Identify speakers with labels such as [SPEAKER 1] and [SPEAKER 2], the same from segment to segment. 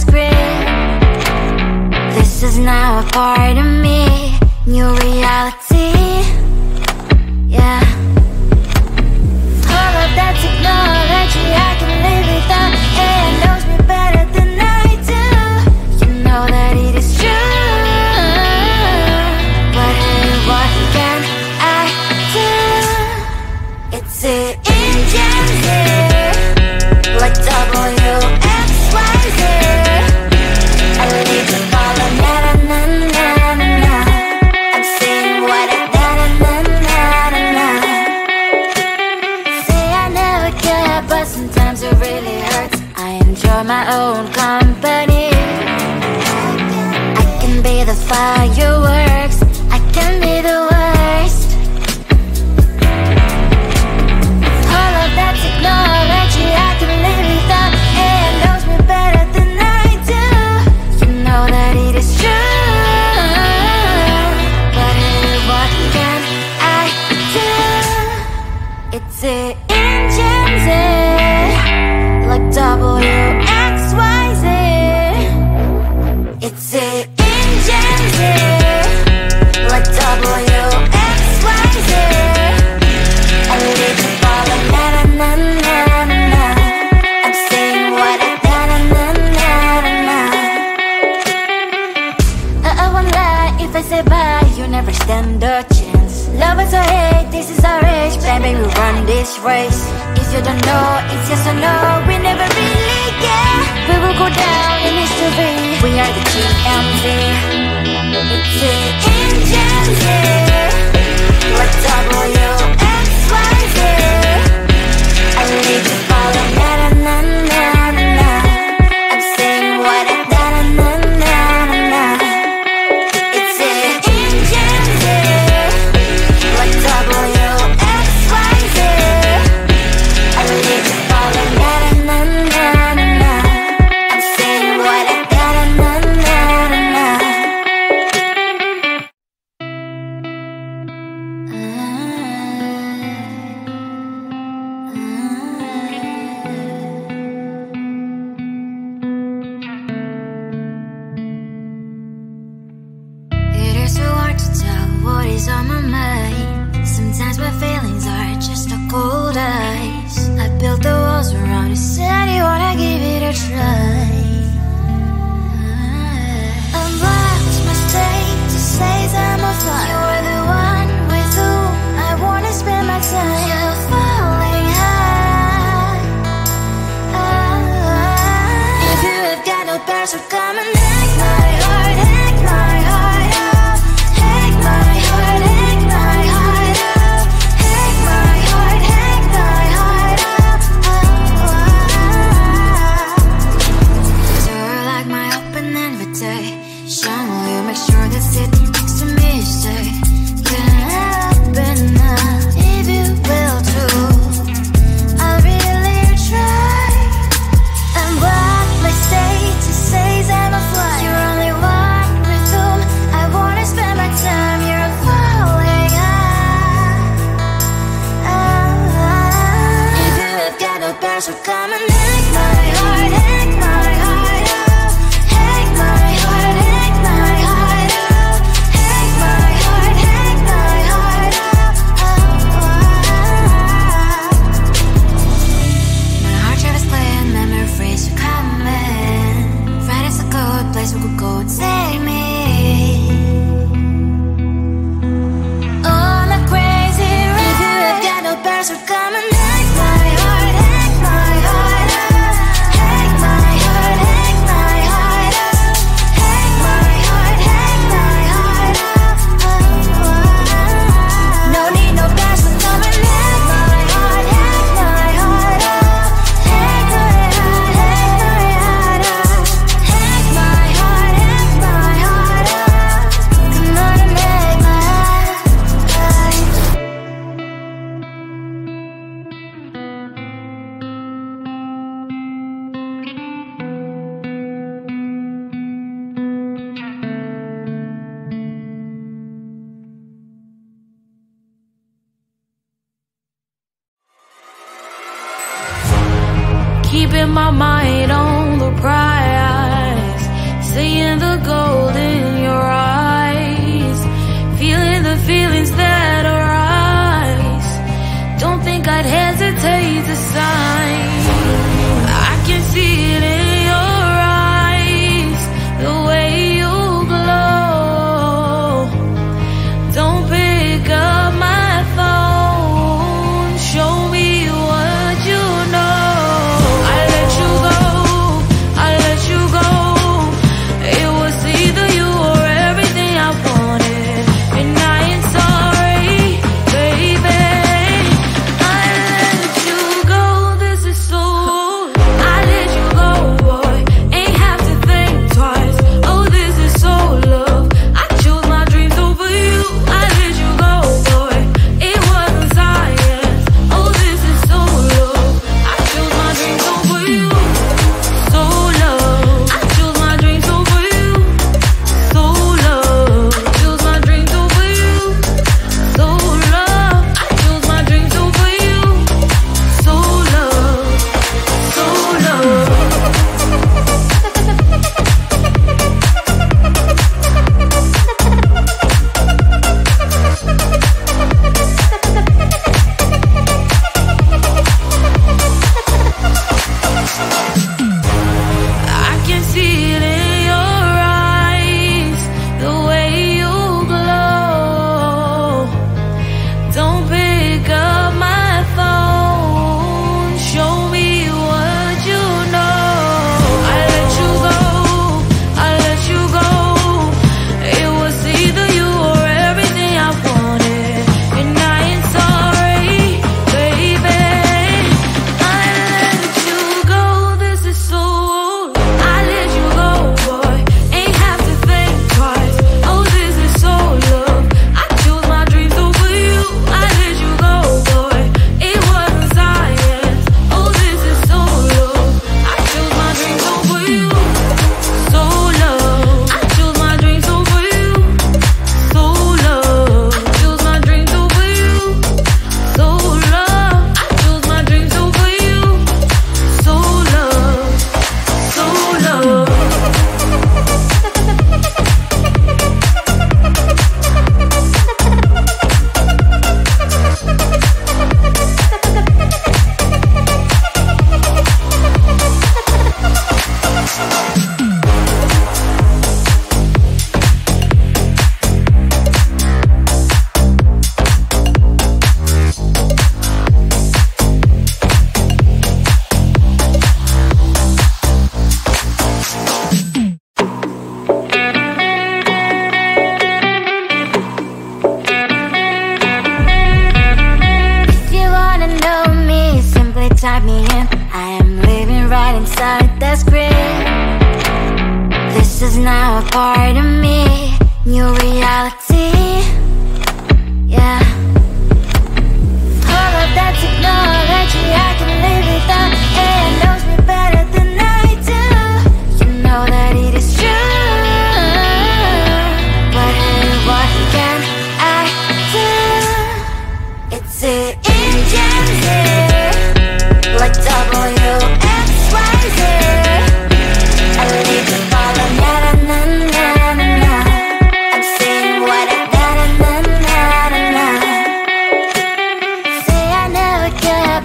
[SPEAKER 1] grip This is now a part of me. New reality. company I can be the fire. It's an built the walls around his city, wanna give it a try. we got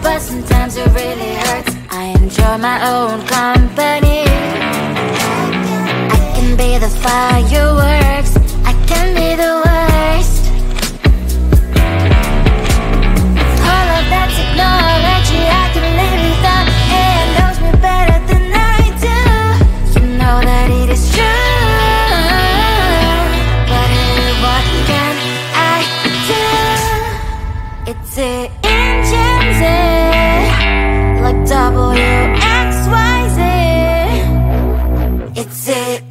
[SPEAKER 1] but sometimes it really hurts. I enjoy my own company. I can be the fireworks, I can be the worst. All of that technology, I can live without. It knows me better than I do. You know that it is true. But what can I do? It's an engine like W X Y Z. It's it.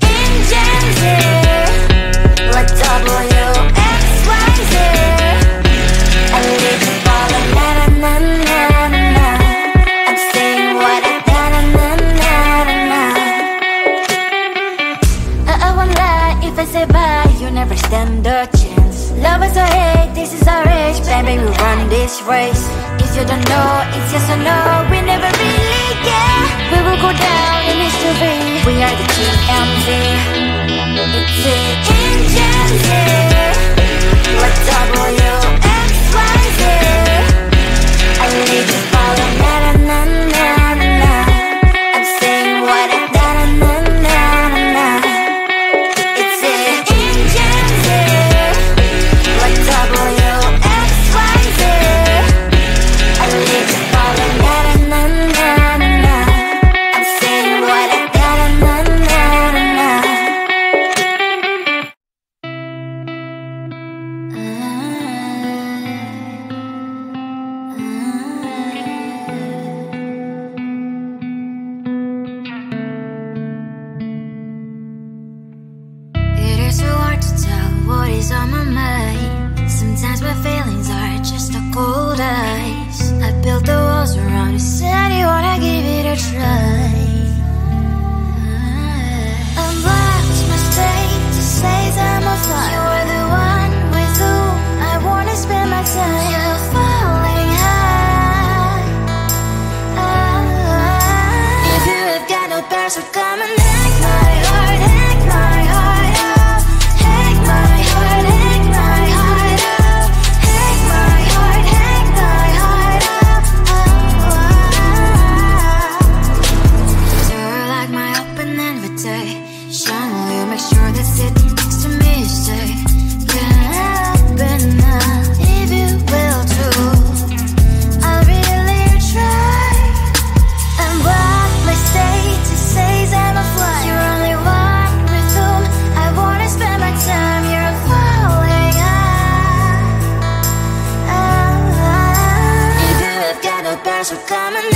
[SPEAKER 1] time, me run this race. If you don't know, it's yes or no We never really care. We will go down in history. We are the GMZ It's the NGMZ Like WXYZ need to follow now. Come and